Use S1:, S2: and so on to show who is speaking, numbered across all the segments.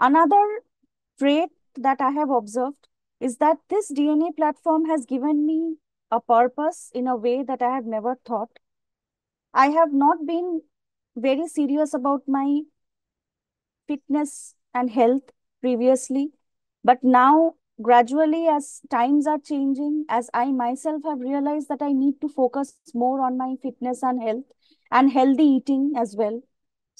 S1: Another trait that I have observed is that this DNA platform has given me a purpose in a way that I have never thought. I have not been very serious about my fitness and health previously, but now gradually as times are changing, as I myself have realized that I need to focus more on my fitness and health and healthy eating as well.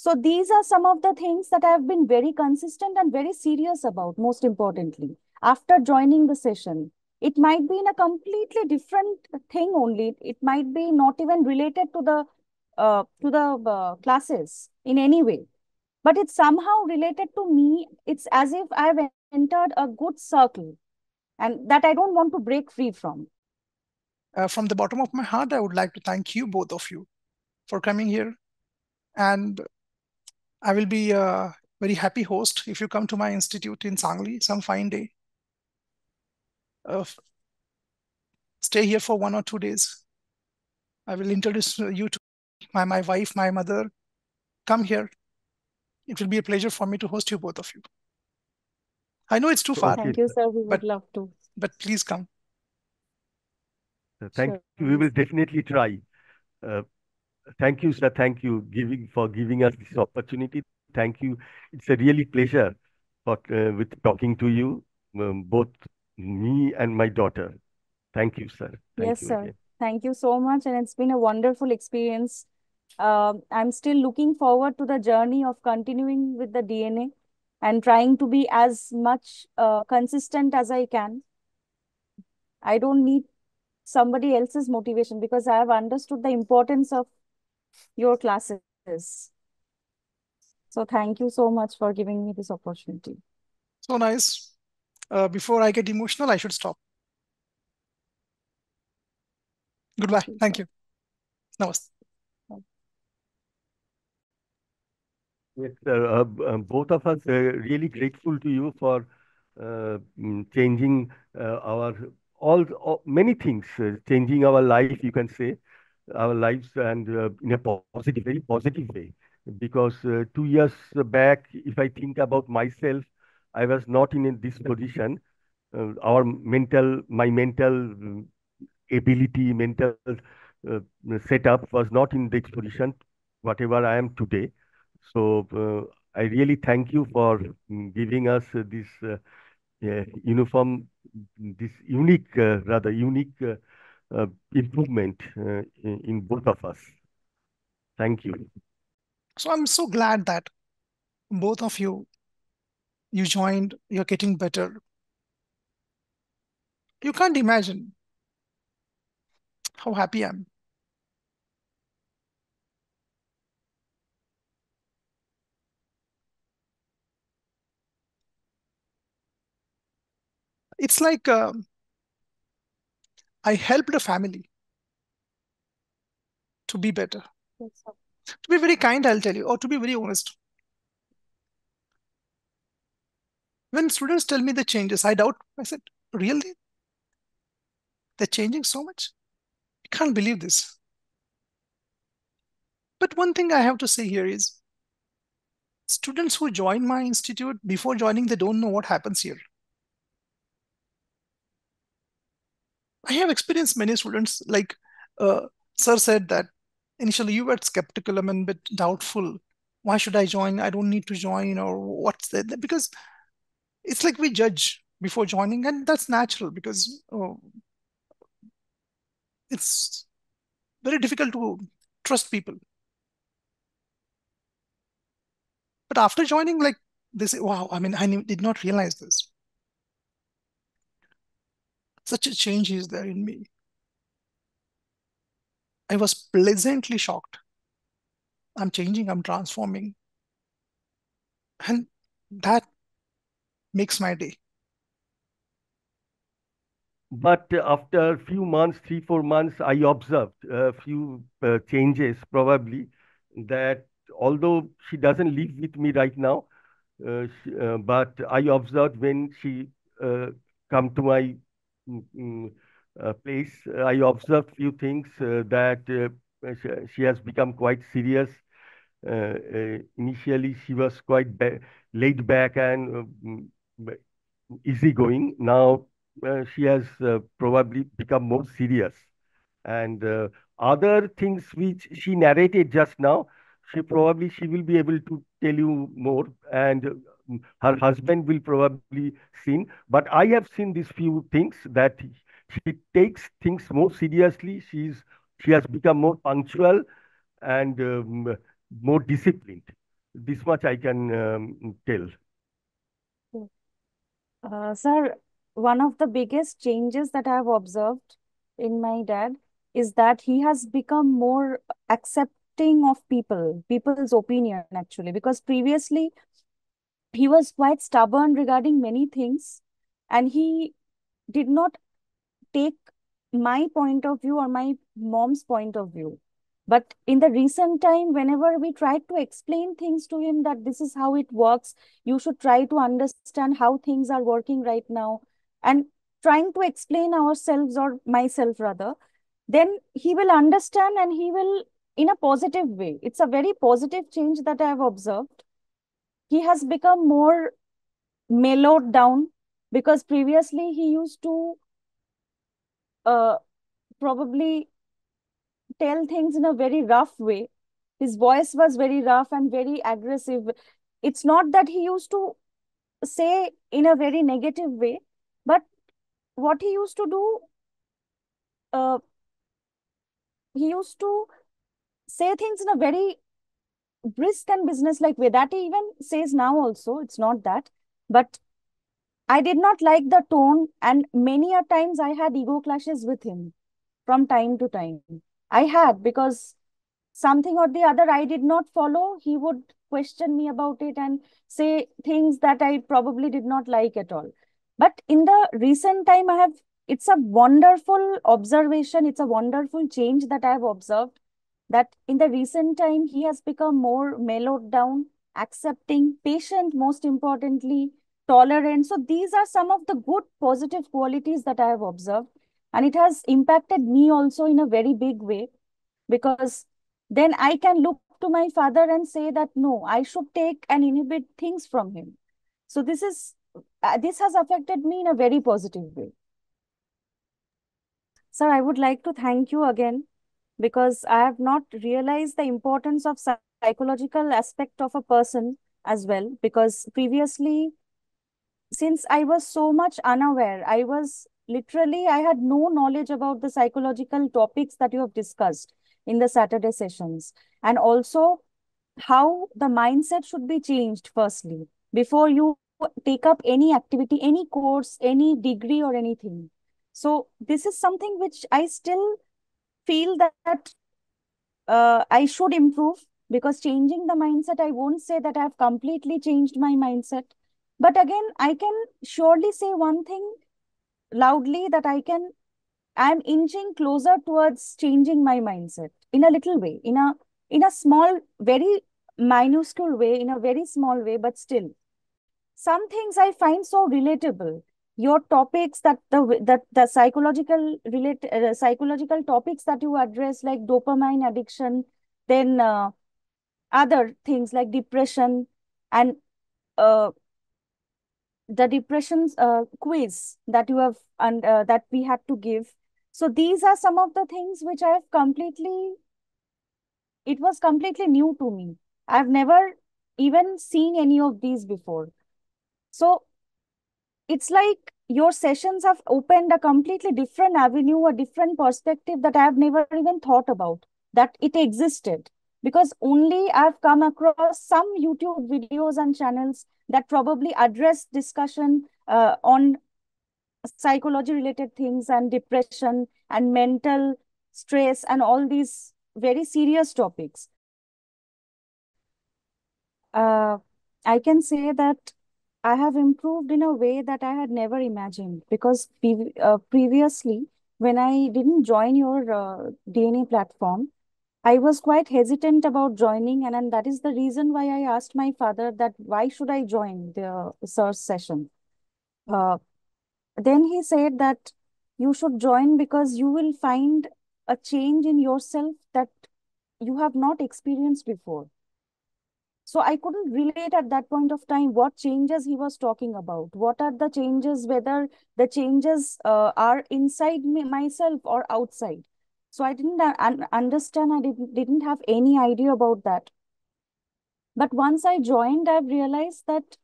S1: So these are some of the things that I have been very consistent and very serious about, most importantly, after joining the session. It might be in a completely different thing only. It might be not even related to the uh, to the uh, classes in any way but it's somehow related to me. It's as if I've entered a good circle and that I don't want to break free from.
S2: Uh, from the bottom of my heart, I would like to thank you, both of you, for coming here. And I will be a very happy host if you come to my institute in Sangli some fine day. Uh, stay here for one or two days. I will introduce you to my, my wife, my mother. Come here, it will be a pleasure for me to host you both of you. I know it's too far.
S1: Thank you, sir. We would but, love to.
S2: But please come.
S3: Thank sure. you. We will definitely try. Uh, thank you, sir. Thank you giving for giving us this opportunity. Thank you. It's a really pleasure for, uh, with talking to you, um, both me and my daughter. Thank you, sir. Thank
S1: yes,
S3: you
S1: sir.
S3: Again.
S1: Thank you so much. And it's been a wonderful experience uh, I'm still looking forward to the journey of continuing with the DNA and trying to be as much uh, consistent as I can. I don't need somebody else's motivation because I have understood the importance of your classes. So thank you so much for giving me this opportunity.
S2: So nice. Uh, before I get emotional, I should stop. Goodbye. Thank you. Namaste.
S3: Yes, sir. Uh, uh, both of us are uh, really grateful to you for uh, mm, changing uh, our all, all, many things, uh, changing our life, you can say, our lives, and in a positive, very positive way. Because two years back, if I think about myself, I was not in this position. our mental, my mental ability, mental setup was not in this position, whatever I am today. So uh, I really thank you for mm, giving us this uh, uniform, this unique, uh, rather unique improvement in, in both of us. Thank you.
S2: So I'm so glad that both of you, you joined, you're getting better. You can't imagine how happy I am. it's like uh, I helped a family to be better. To be very kind, I'll tell you, or to be very honest. When students tell me the changes, I doubt. I said, really? They're changing so much? I can't believe this. But one thing I have to say here is students who join my institute before joining, they don't know what happens here. I have experienced many students, like uh, Sir said that initially you were skeptical, I mean, bit doubtful. Why should I join? I don't need to join, or what's that? Because it's like we judge before joining, and that's natural because oh, it's very difficult to trust people. But after joining, like they say, wow, I mean, I did not realize this. Such a change is there in me. I was pleasantly shocked. I'm changing, I'm transforming. And that makes my day.
S3: But after a few months, three, four months, I observed a few uh, changes probably that although she doesn't live with me right now, uh, she, uh, but I observed when she uh, come to my place, I observed few things uh, that uh, she, she, has become quite serious. initially, she was quite laid back and uh, easygoing. Now uh, she has uh, probably become more serious. And uh, other things which she narrated just now, she probably she will be able to tell you more. And uh, her husband will probably seen. But I have seen these few things that she takes things more seriously. She's she has become more punctual and um, more disciplined. This much I can um, tell.
S1: Uh, sir, one of the biggest changes that I have observed in my dad is that he has become more accepting of people, people's opinion actually, because previously he was quite stubborn regarding many things and he did not take my point of view or my mom's point of view. But in the recent time, whenever we tried to explain things to him that this is how it works, you should try to understand how things are working right now, and trying to explain ourselves or myself rather, then he will understand and he will in a positive way. It's a very positive change that I have observed. He has become more mellowed down because previously he used to uh, probably tell things in a very rough way. His voice was very rough and very aggressive. It's not that he used to say in a very negative way, but what he used to do, uh, he used to say things in a very brisk and business-like way. That he even says now also. It's not that. But I did not like the tone, and many a times I had ego clashes with him from time to time. I had because something or the other I did not follow, he would question me about it and say things that I probably did not like at all. But in the recent time, I have it's a wonderful observation, it's a wonderful change that I have observed that in the recent time he has become more mellowed down, accepting, patient, most importantly, tolerant. So these are some of the good positive qualities that I have observed. And it has impacted me also in a very big way because then I can look to my father and say that no, I should take and inhibit things from him. So this is uh, this has affected me in a very positive way. Sir, I would like to thank you again because I have not realized the importance of psychological aspect of a person as well because previously since I was so much unaware, I was literally, I had no knowledge about the psychological topics that you have discussed in the Saturday sessions. And also how the mindset should be changed firstly, before you take up any activity, any course, any degree or anything. So this is something which I still feel that uh, I should improve because changing the mindset, I won't say that I've completely changed my mindset. But again, I can surely say one thing loudly that I can, I'm inching closer towards changing my mindset in a little way, in a in a small, very minuscule way, in a very small way, but still. Some things I find so relatable. Your topics that the that the psychological relate uh, psychological topics that you address, like dopamine addiction, then uh, other things like depression and uh, the depressions uh, quiz that you have and uh, that we had to give. So these are some of the things which I have completely, it was completely new to me. I've never even seen any of these before. So it's like your sessions have opened a completely different avenue, a different perspective that I have never even thought about, that it existed. Because only I've come across some YouTube videos and channels that probably address discussion uh, on psychology related things and depression and mental stress and all these very serious topics. Uh, I can say that I have improved in a way that I had never imagined because uh, previously, when I didn't join your uh, DNA platform, I was quite hesitant about joining, and, and that is the reason why I asked my father that why should I join the SIRS session. Uh, then he said that you should join because you will find a change in yourself that you have not experienced before. So I couldn't relate at that point of time what changes he was talking about. What are the changes, whether the changes uh, are inside me, myself or outside. So I didn't un understand, I didn't, didn't have any idea about that. But once I joined, I've realized that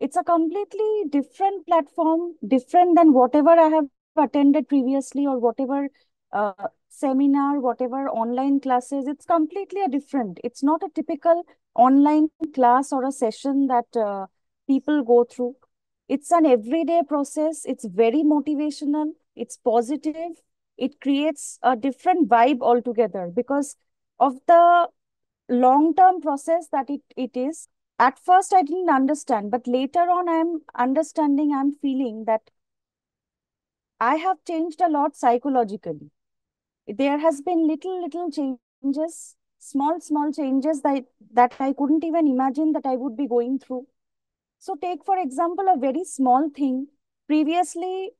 S1: it's a completely different platform, different than whatever I have attended previously or whatever uh, seminar, whatever online classes. It's completely a different. It's not a typical online class or a session that uh, people go through. It's an everyday process. It's very motivational. It's positive. It creates a different vibe altogether because of the long-term process that it, it is. At first, I didn't understand, but later on, I'm understanding, I'm feeling that I have changed a lot psychologically. There has been little, little changes, small, small changes that, that I couldn't even imagine that I would be going through. So take, for example, a very small thing. Previously,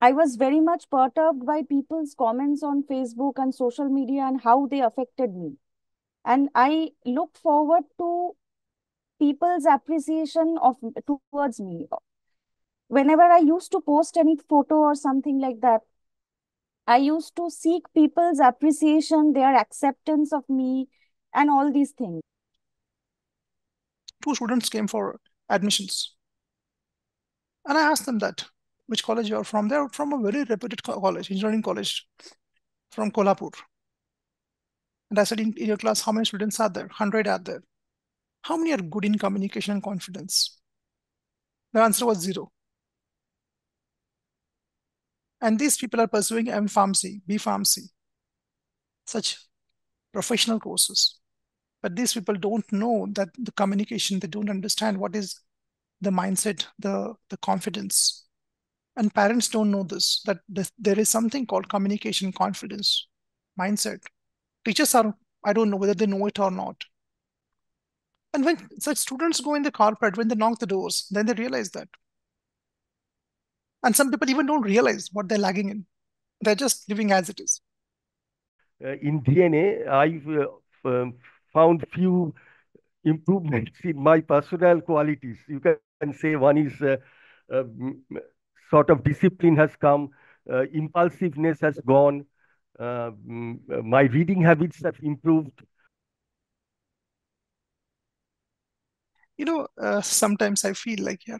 S1: I was very much perturbed by people's comments on Facebook and social media and how they affected me. And I look forward to people's appreciation of towards me. Whenever I used to post any photo or something like that, I used to seek people's appreciation, their acceptance of me, and all these things.
S2: Two students came for admissions. And I asked them that, which college you are from? They're from a very reputed college, engineering college from Kolhapur. And I said, in, in your class, how many students are there? 100 are there. How many are good in communication and confidence? The answer was zero. And these people are pursuing M Pharmacy, B Pharmacy, such professional courses. But these people don't know that the communication, they don't understand what is the mindset, the, the confidence. And parents don't know this, that there is something called communication, confidence, mindset. Teachers are, I don't know whether they know it or not. And when such students go in the corporate, when they knock the doors, then they realize that. And some people even don't realize what they're lagging in. They're just living as it is.
S3: Uh, in DNA, I've uh, um, found few improvements in my personal qualities. You can say one is uh, uh sort of discipline has come, uh, impulsiveness has gone, uh, my reading habits have improved.
S2: You know, sometimes I feel like, yeah,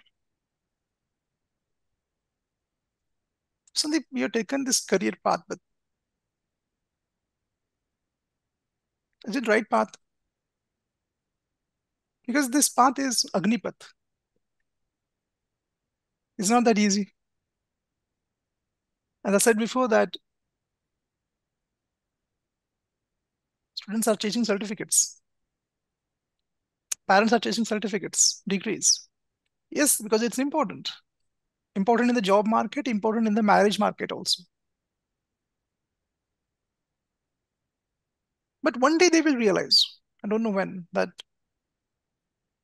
S2: Sandeep, you have taken this career path, but is it right path? Because this path is Agnipath. It's not that easy. As I said before that students are chasing certificates. Parents are chasing certificates, degrees. Yes, because it's important important in the job market, important in the marriage market also. But one day they will realize, I don't know when, that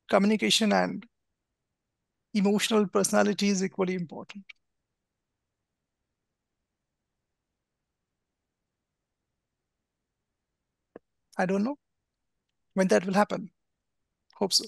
S2: communication and emotional personality is equally important. I don't know when that will happen. Hope so.